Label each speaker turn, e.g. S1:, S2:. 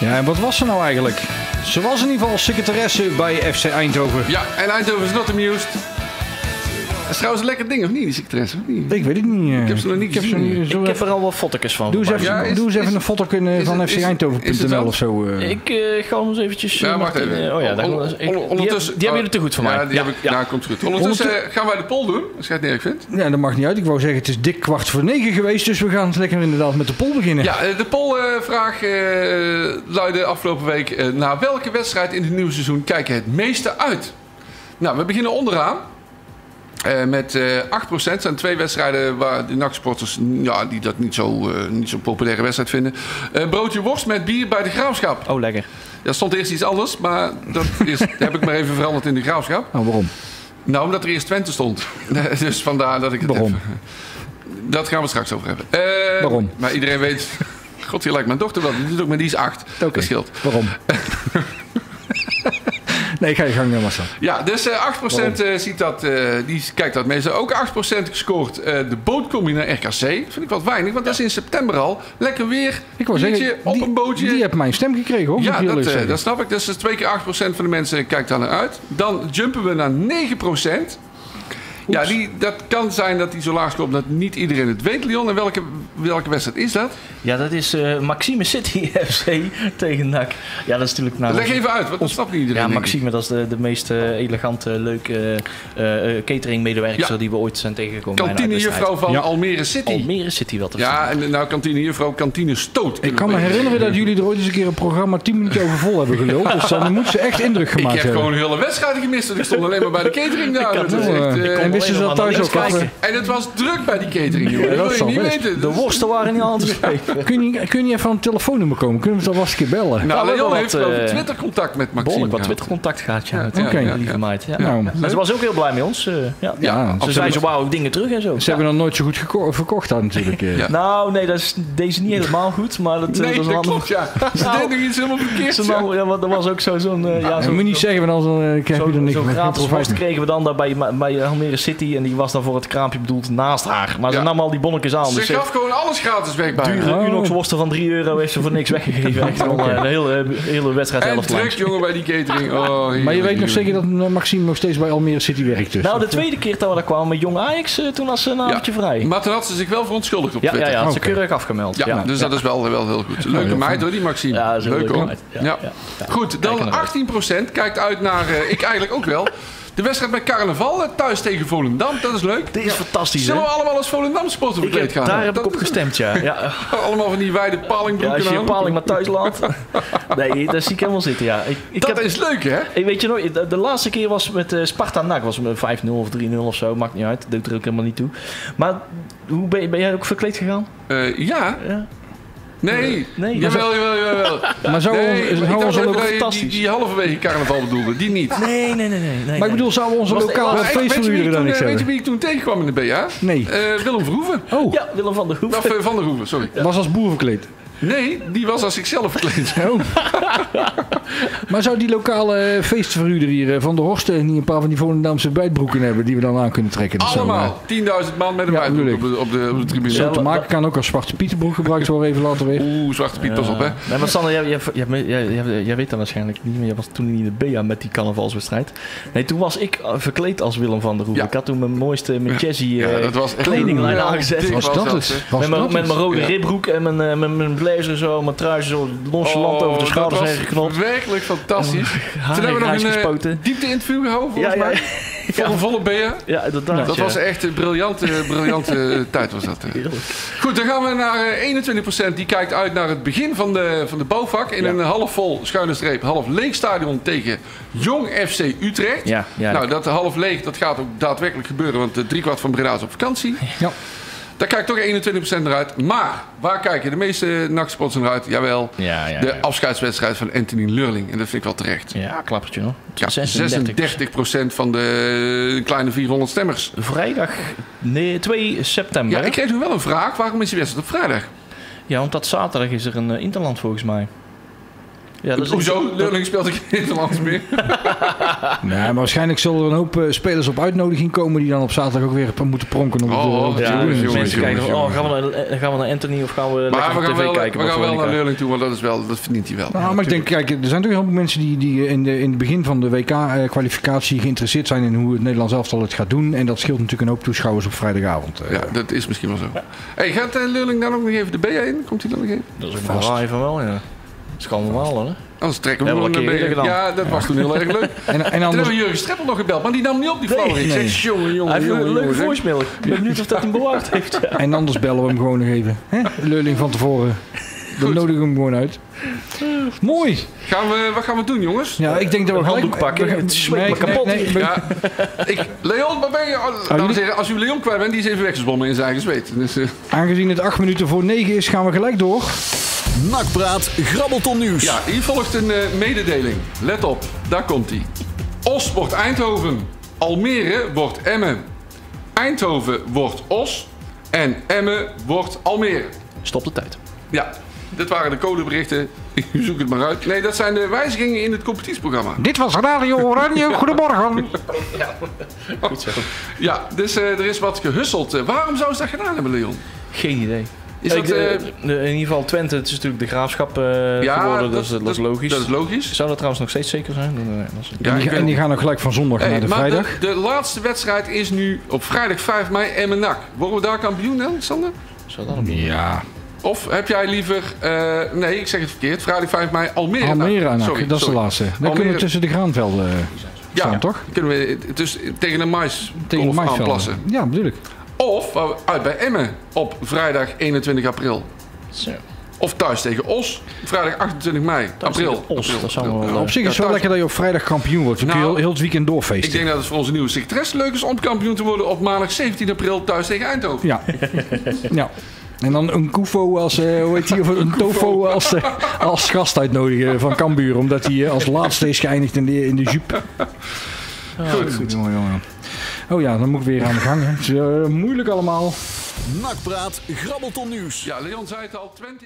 S1: Ja, en wat was ze nou eigenlijk? Ze was in ieder geval secretaresse bij FC Eindhoven.
S2: Ja, en Eindhoven is not amused. Dat is trouwens een lekker ding, of niet, die secretaresse? Of niet?
S1: Ik weet het niet. eh.
S2: Ik heb ze nog niet
S1: Ik heb ze niet- zo
S3: Ik heb er al wat foto's van.
S1: Doe eens even,
S2: Ja, is-
S1: doe eens even
S2: is-
S1: een foto van fceindhoven.nl
S2: zo?
S1: of zo. eh.
S3: Ik eh, ga eens eventjes...
S2: Ja,
S3: eh,
S2: wacht even.
S3: eh, oh ja, daar,
S2: On-
S3: ik-
S2: on-
S3: die, heb-
S2: ondertussen-
S3: die hebben jullie te goed voor mij.
S2: Ja, die heb ik, nou, komt goed. Ondertussen eh, gaan wij de poll doen, als je het niet erg vindt.
S1: Ja, dat mag niet uit. Ik wou zeggen, het is dik kwart voor negen geweest. Dus we gaan lekker inderdaad met de poll beginnen.
S2: Ja, eh, de pollvraag eh luidde afgelopen week... eh, naar welke wedstrijd in het nieuwe seizoen kijken het meeste uit? Nou, we beginnen onderaan. Eh, met eh 8% Het zijn twee wedstrijden waar de NAC-sporters ja, die dat niet zo, eh, niet zo populaire wedstrijd vinden. Eh, broodje worst met bier bij de Graafschap.
S3: Oh, lekker.
S2: Ja, stond eerst iets anders, maar dat is, heb ik maar even veranderd in de Graafschap.
S1: Nou, waarom?
S2: Nou, omdat er eerst Twente stond. dus vandaar dat ik het
S1: Waarom?
S2: even... Dat gaan we straks over hebben. Eh,
S1: Waarom?
S2: Maar iedereen weet... God, die lijkt mijn dochter wel. Die doet ook, maar die is acht. Dat scheelt.
S1: Waarom? Nee, ga je gang, Marcel.
S2: Ja, dus eh 8% eh, ziet dat, eh, die kijkt dat meestal. Ook 8% scoort eh, de bootcombi naar RKC. Vind ik wat weinig, want dat is in september al. Lekker weer,
S1: Ik wou zeggen,
S2: op
S1: die,
S2: een bootje.
S1: die heeft mijn stem gekregen, hoor.
S2: ja, dat, eh, dat snap ik. Dus twee keer 8% van de mensen kijkt daar naar uit. Dan jumpen we naar 9%. Ja, die, dat kan zijn dat die zo laag komt dat niet iedereen het weet, Leon. En welke, welke wedstrijd is dat?
S3: Ja, dat is eh, Maxime City FC tegen NAC. Ja, dat is natuurlijk... Nou,
S2: Leg even uit, want dat snapt niet iedereen.
S3: Ja,
S2: ik.
S3: Maxime, dat is de, de meest eh, elegante, leuke eh, eh, cateringmedewerker
S2: Ja.
S3: die we ooit zijn tegengekomen. een
S2: Kantinejuffrouw van
S1: Ja.
S2: Almere City.
S3: Almere City, wat is
S2: Ja, en nou kantinejuffrouw, kantine stoot.
S1: Ik kan me herinneren dat jullie er ooit eens een keer een programma 10 minuten over vol hebben geluld. Dus dan moet ze echt indruk
S2: Ik
S1: gemaakt
S2: heb
S1: hebben.
S2: gewoon hele wedstrijden gemist. want Ik stond alleen maar bij de catering daar.
S3: had
S2: Dat is echt,
S1: wisten ze dat thuis ook?
S3: kijken.
S1: af?
S2: en het was druk bij die catering, jongen.
S1: Ja,
S2: dat
S1: dat
S2: wil je niet
S1: best.
S2: weten.
S3: De worsten waren niet aan te spreken.
S1: Kun je, kun je even aan het telefoonnummer komen? Kunnen we het alvast een keer bellen?
S2: Nou, Leon
S3: wat,
S2: heeft ik
S3: eh,
S2: Twitter contact met Maxime.
S3: Behoorlijk wat. Twitter-contact gehad, ja.
S1: Oké.
S3: Ja.
S1: Nou,
S3: En ze was ook heel blij met ons. eh, ja.
S2: Ja,
S3: Ze zei, ze wou ook dingen terug en zo.
S1: Ze hebben nog nooit zo goed verkocht daar natuurlijk. eh.
S2: Ja.
S3: Nou, nee, dat is deze niet helemaal goed, maar dat, eh,
S2: Nee,
S3: dat is
S2: dat
S3: een
S2: klopt, ja. Ze deed nog iets helemaal verkeerd.
S3: Zo'n
S2: ja.
S3: want er was ook zo- zo'n... eh, ja,
S1: Dat
S3: zo'n-
S1: moet je niet zeggen, want anders eh, krijg je er
S3: Zo'n
S1: niks
S3: zo
S1: meer. geen
S3: gratis kregen we dan daar bij, bij Almere City. En die was dan voor het kraampje bedoeld naast haar. Maar ze
S2: Ja.
S3: nam al die bonnetjes aan.
S2: Ze
S3: Dus ze
S2: gaf gewoon alles gratis weg bij
S3: dure
S2: haar.
S1: Oh.
S3: Unox worsten van 3 euro heeft ze voor niks weggegeven. Echt gewoon eh, een hele, hele wedstrijd
S2: En
S3: helft
S2: druk,
S3: langs.
S2: jongen, bij die catering. Oh,
S1: Maar je
S2: heerlijk,
S1: weet nog zeker dat eh, Maxime nog steeds bij Almere City werkt dus.
S3: Nou, de tweede keer dat we daar kwamen met Jong Ajax, eh, toen was ze een avondje vrij.
S2: Maar toen had ze zich wel verontschuldigd op
S3: Ja, ja,
S2: Twitter.
S3: ja, had ze keurig afgemeld.
S2: Ja,
S3: Ja,
S2: dus dat is wel, wel heel goed. Leuke
S1: ja,
S2: meid hoor, die Maxime.
S3: Ja, dat is een
S2: Leuk
S3: leuke
S2: hoor.
S3: meid.
S2: Ja.
S3: Ja, ja, ja.
S2: Goed, dan
S3: er naar uit.
S2: 18% kijkt uit naar, eh, ik eigenlijk ook wel, de wedstrijd met carnaval eh, thuis tegen Volendam. Dat is leuk.
S3: Dit is fantastisch?
S2: Zullen we allemaal als Volendam sporten verkleed gaan?
S3: daar heb ik
S2: Dat
S3: op gestemd, ja. ja.
S2: Allemaal van die wijde
S3: Ja,
S2: palingbroeken
S3: als je je
S2: aan.
S3: paling maar thuis laat. Nee, dat zie ik helemaal zitten, ja. Ik, ik
S2: Dat
S3: heb,
S2: is leuk hè?
S3: ik weet je nog, de, de laatste keer was met eh, Sparta NAC. Was met 5-0 of 3-0 of zo, maakt niet uit. Doet er ook helemaal niet toe. Maar hoe ben, je- ben jij ook verkleed gegaan?
S2: Eh, ja.
S3: Ja.
S2: Nee.
S3: Nee.
S2: Jawel, jawel, jawel.
S1: Maar zou
S2: Nee,
S1: zou onze
S2: dat je die,
S3: fantastisch.
S2: die halverwege carnaval bedoelde. Die niet.
S3: Nee, nee, nee, nee. nee
S1: Maar ik bedoel, zouden onze lokale feestverhuurder
S2: ik
S1: dan niks
S2: eh, weet je
S1: hebben?
S2: wie ik toen tegenkwam in de BA?
S1: Nee.
S2: Eh, Willem Verhoeven.
S1: Oh,
S3: Ja, Willem van der Hoef.
S2: Of eh, Van der Hoeven, sorry.
S1: was als boer verkleed.
S2: Nee, die was als zichzelf verkleed.
S1: Oh. maar zou die lokale eh, feestverhuurder hier eh, van de Horsten niet een paar van die Volendamse bijtbroeken hebben die we dan aan kunnen trekken?
S2: Allemaal. 10.000 man met een
S1: Ja,
S2: buitenbroek op de, op, de, op de tribune.
S1: eh, Zo te maken kan ook als zwarte pietenbroek gebruikt worden even later weer.
S2: Oeh, Zwarte Piet, pas op hè.
S3: Nee, maar Sander, jij, jij, jij, jij, jij- jij weet dat waarschijnlijk niet, maar jij was toen niet in de BA met die carnavalswedstrijd. Nee, toen was ik eh, verkleed als Willem van der Hoef.
S2: Ja.
S3: Ik had toen mijn mooiste, mijn Chessy
S2: Ja,
S3: eh,
S2: dat was echt
S3: kledinglijn
S2: heel
S3: aangezet.
S1: Was dat het?
S3: met mijn,
S1: dat
S3: met
S1: het?
S3: mijn rode
S2: Ja.
S3: ribbroek en mijn, eh, mijn, mijn blazer zo, mijn trui zo nonchalant over de
S2: Oh,
S3: schouders
S2: dat
S3: heen
S2: was
S3: geknopt.
S2: werkelijk fantastisch.
S3: Haar
S2: Toen hebben we nog een eh,
S3: gespoten.
S2: diepte-interview gehouden
S3: Ja,
S2: volgens
S3: ja,
S2: mij. Voor een volle BA.
S3: ja, inderdaad.
S2: Dat
S3: ja.
S2: was echt een briljante, briljante tijd was dat. eh. Goed, dan gaan we naar eh, 21%. Die kijkt uit naar het begin van de, van de bouwvak. In
S3: Ja.
S2: een half vol, schuine streep, half leeg stadion tegen Jong FC Utrecht.
S3: Ja, ja.
S2: nou, dat half leeg, dat gaat ook daadwerkelijk gebeuren. Want de driekwart van Breda is op vakantie.
S1: Ja.
S2: Daar kijkt toch 21% naar uit. Maar, waar kijken de meeste nachtsports naar uit? Jawel,
S3: ja, ja,
S2: de
S3: ja.
S2: afscheidswedstrijd van Anthony Lurling. En dat vind ik wel terecht.
S3: Ja, klappertje hoor.
S2: Ja,
S3: 36.
S2: 36% van de kleine 400 stemmers.
S3: Vrijdag nee, 2 september.
S2: Ja, ik kreeg nu wel een vraag. Waarom is die wedstrijd op vrijdag?
S3: Ja, want dat zaterdag is er een eh, interland volgens mij. Ja, dat is-
S2: Hoezo? Leurling speelt ik in Nederlands meer.
S1: Nee, maar waarschijnlijk zullen er een hoop eh, spelers op uitnodiging komen die dan op zaterdag ook weer moeten pronken op de,
S2: Oh,
S1: de
S3: Ja,
S2: Jongens,
S1: tribune.
S2: jongens,
S3: mensen kijken van, oh, gaan we, naar, gaan we naar Anthony of gaan we
S2: Maar gaan
S3: tv
S2: wel,
S3: kijken?
S2: we gaan wel naar? Leurling toe, want dat, is wel, dat verdient hij wel.
S1: Nou, maar ik denk, kijk, er zijn toch heel veel mensen die, die in, de, in het begin van de WK-kwalificatie geïnteresseerd zijn in hoe het Nederlands elftal het gaat doen. En dat scheelt natuurlijk een hoop toeschouwers op vrijdagavond. eh.
S2: Ja, dat is misschien wel zo. Hey, gaat eh, Leurling dan ook nog even de B in? Komt hij dan nog even?
S3: Dat is ook
S1: Vast.
S3: wel van wel, ja. Dat is gewoon normaal, hè?
S2: Anders trekken we
S3: al een
S2: naar
S3: keer
S2: B.
S3: eerder gedaan.
S2: Ja, dat was toen heel erg leuk.
S1: En, en
S2: Toen
S1: anders,
S2: hebben we Jurgen Streppel nog gebeld, maar die nam niet op die
S3: Nee,
S2: flauw. Ik
S1: nee.
S2: zeg, jongen,
S3: Hij
S2: jongen,
S3: heeft
S2: jongen,
S3: een
S2: zeg.
S3: voicemail. Ik ben benieuwd of dat hem bewaard heeft. Ja.
S1: en anders bellen we hem gewoon nog even. Hè? Leurling van tevoren. Dan nodigen we hem gewoon uit. Mooi.
S2: Gaan we, wat gaan we doen, jongens?
S1: Ja, ik denk dat we
S3: Een
S1: gelijk...
S3: handdoek pakken.
S1: we gaan-
S3: Het zweet me kapot.
S1: we-
S2: Ja, ik, Leon, waar ben je? Oh, dames en
S1: jullie-
S2: heren, als u Leon kwijt bent, die is even weggezwommen in zijn eigen zweet. Dus, eh,
S1: Aangezien het acht minuten voor negen is, gaan we gelijk door.
S4: Nakpraat, grabbelton nieuws.
S2: ja, hier volgt een eh, mededeling. Let op, daar komt hij. Os wordt Eindhoven. Almere wordt Emmen. Eindhoven wordt Os. En Emmen wordt Almere.
S3: Stop de tijd.
S2: Ja, dit waren de codeberichten. U zoekt het maar uit. Nee, dat zijn de wijzigingen in het competitieprogramma.
S1: Dit was Radio Oranje. Goedemorgen.
S3: Goed zo.
S2: Ja, dus eh, er is wat gehusseld. Eh, waarom zou ze dat gedaan hebben, Leon?
S3: Geen idee.
S2: Is
S3: Ik,
S2: dat...
S3: eh,
S2: eh,
S3: de- in ieder geval Twente, het is natuurlijk de graafschap eh
S2: ja,
S3: geworden. Dat, is, dat is logisch.
S2: Dat is logisch.
S3: Zou dat trouwens nog steeds zeker zijn? Nee, dat is-
S2: Ja,
S1: en, die,
S2: weet-
S1: en die gaan ook gelijk van zondag
S2: Hey,
S1: naar de
S2: maar
S1: vrijdag.
S2: De, de laatste wedstrijd is nu op vrijdag 5 mei Emmen-NAC. Worden we daar kampioen, Alexander?
S3: Zou dat een
S1: Ja,
S2: Of heb jij liever... eh, nee, ik zeg het verkeerd. Vrijdag 5 mei Almere.
S1: Almere en
S2: Sorry,
S1: dat is de laatste. Dan
S2: Almere-
S1: kunnen we tussen de graanvelden eh, staan,
S2: Ja,
S1: toch?
S2: Kunnen we dus tegen een mais
S1: Tegen de maisvelden.
S2: aanplassen.
S1: Ja, bedoel ik.
S2: Of uit bij Emmen op vrijdag 21 april.
S3: Zo.
S2: Of thuis tegen Os, vrijdag 28 mei.
S3: Thuis
S2: april.
S3: tegen Os,
S2: April.
S3: dat zou wel,
S2: April.
S3: eh,
S1: Op zich is het
S2: Ja,
S1: wel
S2: thuis-
S1: lekker dat je op vrijdag kampioen wordt. Dan kun je
S2: Nou,
S1: heel, heel het weekend
S2: Ik
S1: doorfeesten.
S2: denk dat het voor onze nieuwe secretaresse leuk is om kampioen te worden op maandag 17 april thuis tegen Eindhoven.
S1: Ja. ja. En dan een Koefo als, eh, hoe heet die, of een Tofo als, eh, als gast uitnodigen van Cambuur. Omdat hij als laatste is geëindigd in de, in de Jupe.
S2: Goed.
S1: Jongen, jongen. Oh ja, dan moet ik weer aan de gang. hè. Het is eh, moeilijk allemaal.
S4: Nakpraat, grabbelton nieuws.
S2: Ja, Leon zei het al, Twente